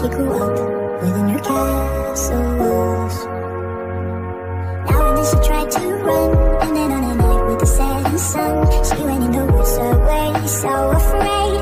She grew up within her castle walls. Now and then she tried to run, and then on a night with the setting sun, she went in the woods away, so afraid.